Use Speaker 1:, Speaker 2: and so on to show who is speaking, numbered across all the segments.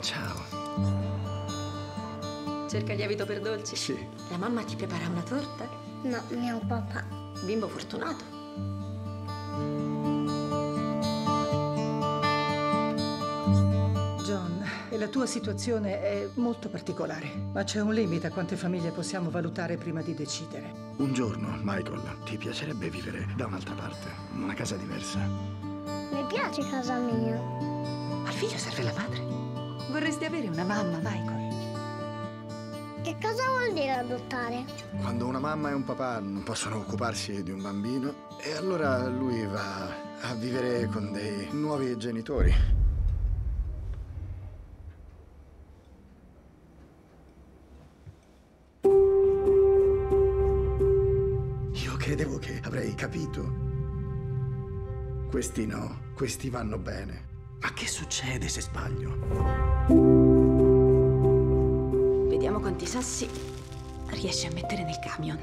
Speaker 1: Ciao.
Speaker 2: Cerca lievito per dolci?
Speaker 1: Sì.
Speaker 2: La mamma ti prepara una torta?
Speaker 3: No, mio papà.
Speaker 2: Bimbo fortunato.
Speaker 4: John, la tua situazione è molto particolare, ma c'è un limite a quante famiglie possiamo valutare prima di decidere.
Speaker 1: Un giorno, Michael, ti piacerebbe vivere da un'altra parte, in una casa diversa.
Speaker 3: Mi piace casa mia.
Speaker 2: Figlio serve la madre. Vorresti avere una mamma, Michael?
Speaker 3: Che cosa vuol dire adottare?
Speaker 1: Quando una mamma e un papà non possono occuparsi di un bambino, e allora lui va a vivere con dei nuovi genitori. Io credevo che avrei capito. Questi no, questi vanno bene. Ma che succede se sbaglio?
Speaker 2: Vediamo quanti sassi riesci a mettere nel camion.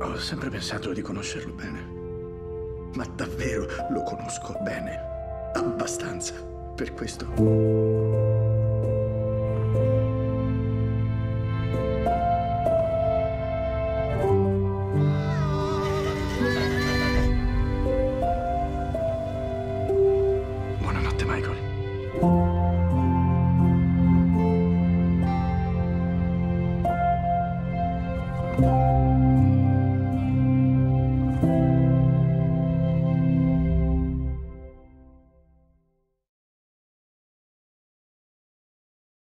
Speaker 1: Ho sempre pensato di conoscerlo bene. Ma davvero lo conosco bene. Abbastanza. Per questo.